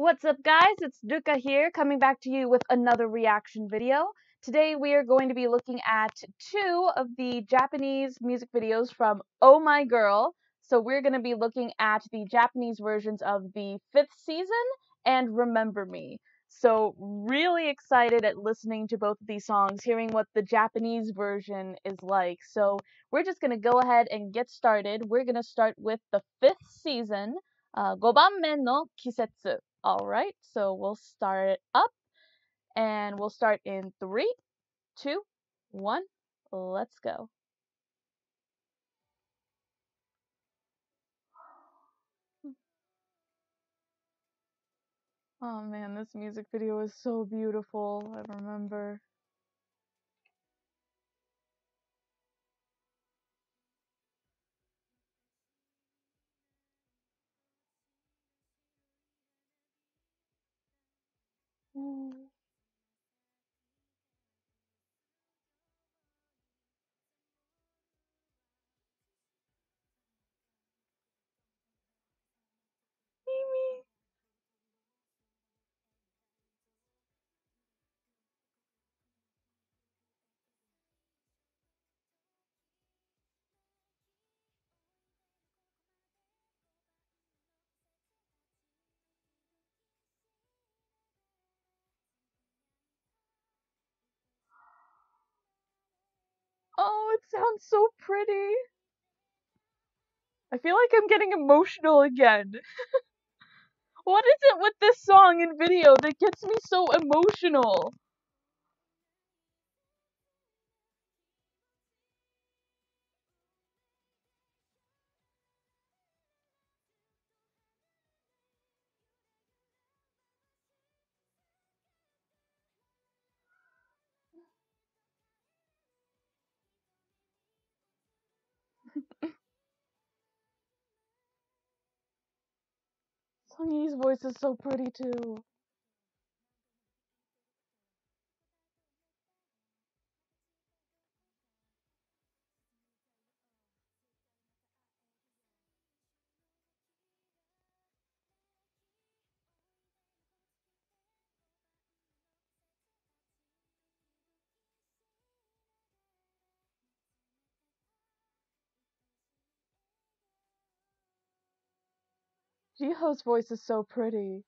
What's up guys, it's Ruka here coming back to you with another reaction video. Today we are going to be looking at two of the Japanese music videos from Oh My Girl. So we're going to be looking at the Japanese versions of the fifth season and Remember Me. So really excited at listening to both of these songs, hearing what the Japanese version is like. So we're just going to go ahead and get started. We're going to start with the fifth season, uh, 5番目の季節. All right, so we'll start it up and we'll start in three, two, one, let's go. Oh man, this music video is so beautiful. I remember. It sounds so pretty. I feel like I'm getting emotional again. what is it with this song and video that gets me so emotional? Sunghee's voice is so pretty too. Jiho's voice is so pretty.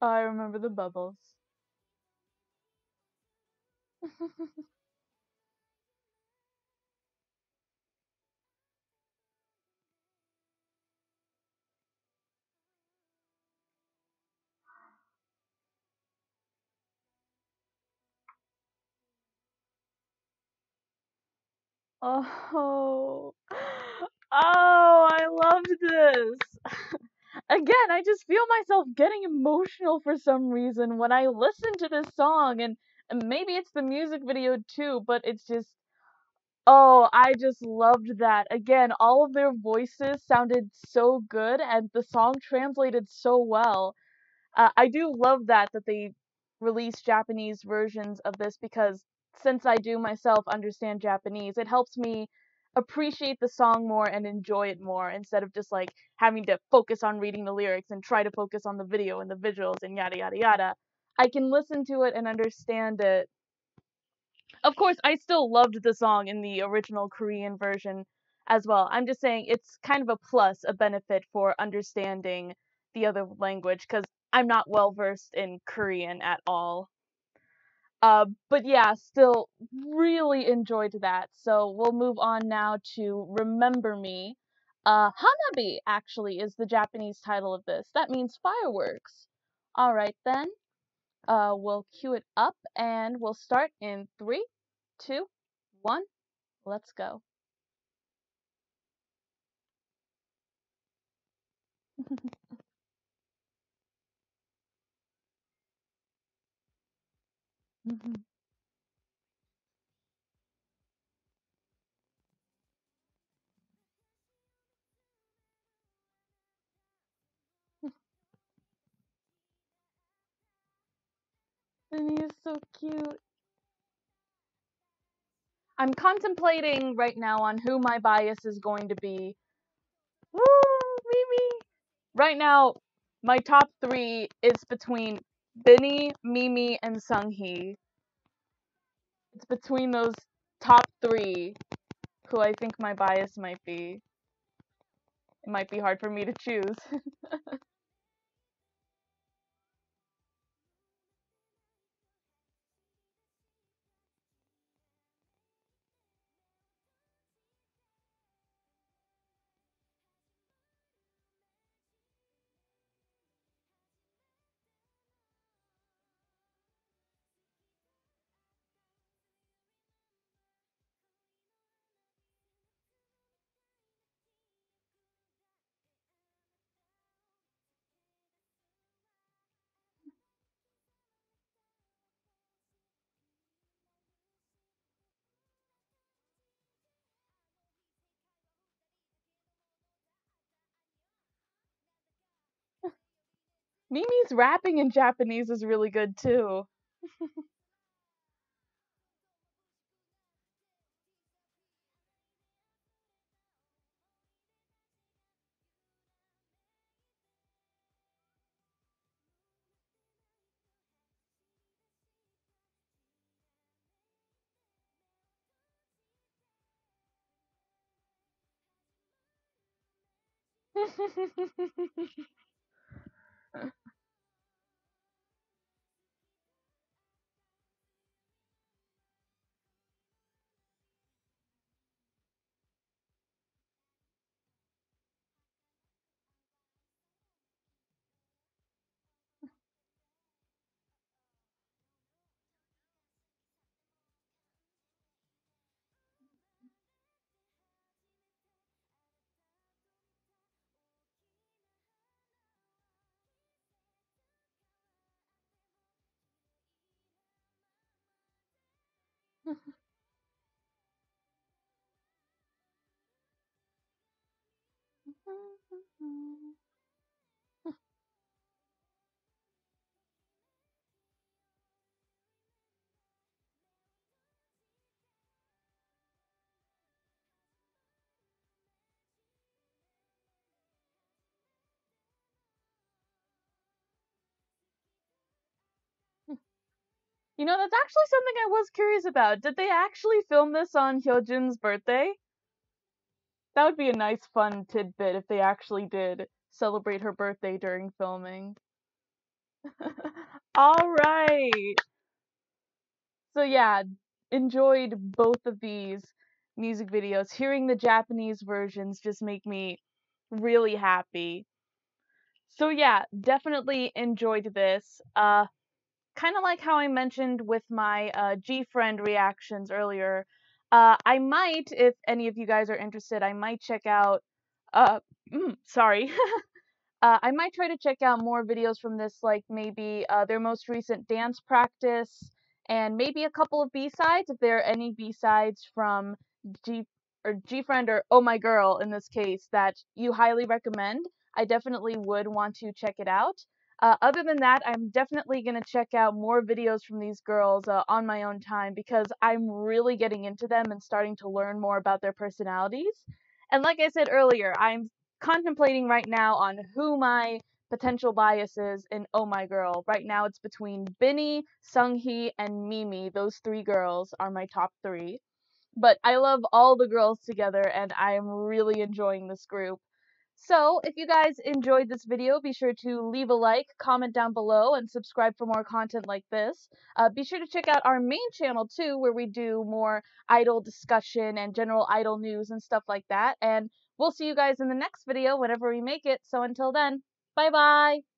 Oh, I remember the bubbles. oh, oh, I loved this. Again, I just feel myself getting emotional for some reason when I listen to this song, and, and maybe it's the music video too, but it's just Oh, I just loved that. Again, all of their voices sounded so good and the song translated so well. Uh, I do love that that they release Japanese versions of this because since I do myself understand Japanese, it helps me appreciate the song more and enjoy it more instead of just like having to focus on reading the lyrics and try to focus on the video and the visuals and yada yada yada. I can listen to it and understand it. Of course, I still loved the song in the original Korean version as well. I'm just saying it's kind of a plus, a benefit for understanding the other language because I'm not well versed in Korean at all. Uh, but yeah, still really enjoyed that. So we'll move on now to Remember Me. Uh, Hanabi actually is the Japanese title of this. That means fireworks. All right then. Uh, we'll cue it up and we'll start in three, two, one. Let's go. Mhm. Binnie is so cute. I'm contemplating right now on who my bias is going to be. Woo, Mimi! Right now, my top three is between Binnie, Mimi, and Sunghee. It's between those top three who I think my bias might be. It might be hard for me to choose. Mimi's rapping in Japanese is really good too. フフフ。You know, that's actually something I was curious about. Did they actually film this on Hyojung's birthday? That would be a nice fun tidbit if they actually did celebrate her birthday during filming. All right. So yeah, enjoyed both of these music videos. Hearing the Japanese versions just make me really happy. So yeah, definitely enjoyed this. Uh kind of like how I mentioned with my uh, G Friend reactions earlier, uh, I might, if any of you guys are interested, I might check out. Uh, mm, sorry. uh, I might try to check out more videos from this, like maybe uh, their most recent dance practice, and maybe a couple of B sides, if there are any B sides from G or G Friend or Oh My Girl in this case that you highly recommend. I definitely would want to check it out. Uh, other than that, I'm definitely going to check out more videos from these girls uh, on my own time because I'm really getting into them and starting to learn more about their personalities. And like I said earlier, I'm contemplating right now on who my potential biases in Oh My Girl. Right now it's between Binnie, Sunghee, and Mimi. Those three girls are my top three. But I love all the girls together and I am really enjoying this group. So, if you guys enjoyed this video, be sure to leave a like, comment down below, and subscribe for more content like this. Uh, be sure to check out our main channel too, where we do more idol discussion and general idol news and stuff like that. And we'll see you guys in the next video whenever we make it. So until then, bye bye!